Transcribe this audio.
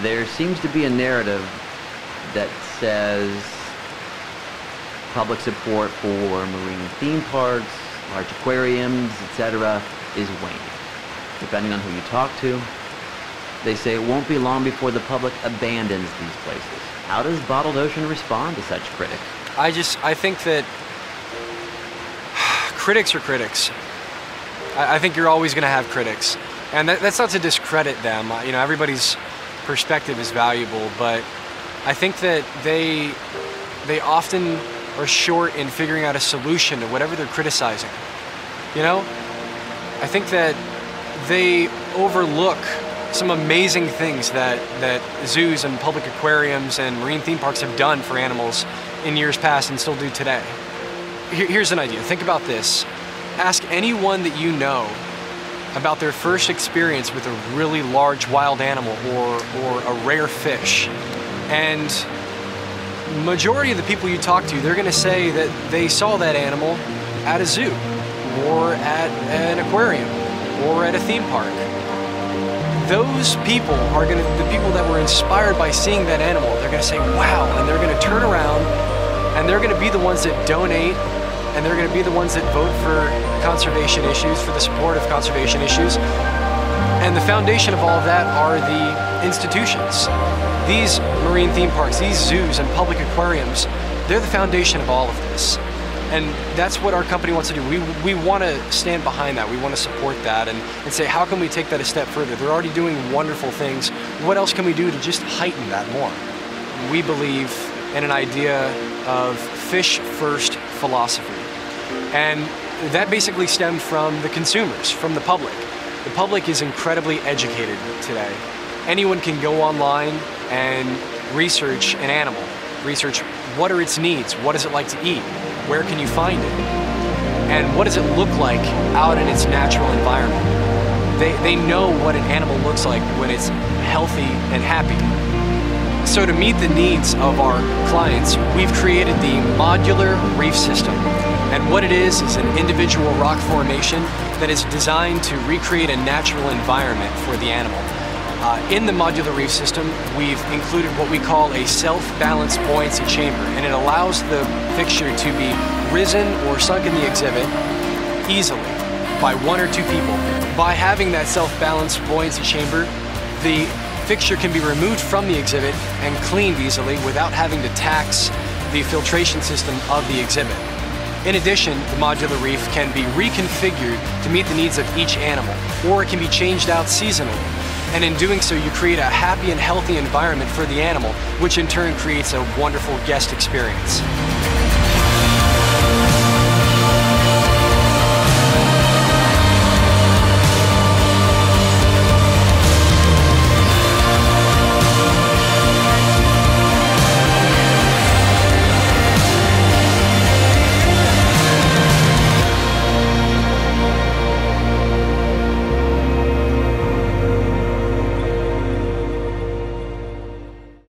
there seems to be a narrative that says public support for marine theme parks, large aquariums, etc., is waning. Depending on who you talk to, they say it won't be long before the public abandons these places. How does Bottled Ocean respond to such critics? I just, I think that critics are critics. I, I think you're always going to have critics. And that, that's not to discredit them. You know, everybody's perspective is valuable, but I think that they, they often are short in figuring out a solution to whatever they're criticizing. You know? I think that they overlook some amazing things that, that zoos and public aquariums and marine theme parks have done for animals in years past and still do today. Here's an idea. Think about this. Ask anyone that you know about their first experience with a really large wild animal or, or a rare fish. And majority of the people you talk to, they're going to say that they saw that animal at a zoo or at an aquarium or at a theme park. Those people are going to, the people that were inspired by seeing that animal, they're going to say, wow, and they're going to turn around and they're going to be the ones that donate and they're going to be the ones that vote for conservation issues, for the support of conservation issues. And the foundation of all of that are the institutions. These marine theme parks, these zoos and public aquariums, they're the foundation of all of this. And that's what our company wants to do. We, we want to stand behind that. We want to support that and, and say, how can we take that a step further? They're already doing wonderful things. What else can we do to just heighten that more? We believe in an idea of fish first philosophy. And that basically stemmed from the consumers, from the public. The public is incredibly educated today. Anyone can go online and research an animal, research what are its needs, what is it like to eat, where can you find it, and what does it look like out in its natural environment. They, they know what an animal looks like when it's healthy and happy. So to meet the needs of our clients, we've created the modular reef system. And what it is is an individual rock formation that is designed to recreate a natural environment for the animal. Uh, in the modular reef system, we've included what we call a self-balanced buoyancy chamber, and it allows the fixture to be risen or sunk in the exhibit easily by one or two people. By having that self-balanced buoyancy chamber, the fixture can be removed from the exhibit and cleaned easily without having to tax the filtration system of the exhibit. In addition, the modular reef can be reconfigured to meet the needs of each animal, or it can be changed out seasonally. And in doing so, you create a happy and healthy environment for the animal, which in turn creates a wonderful guest experience.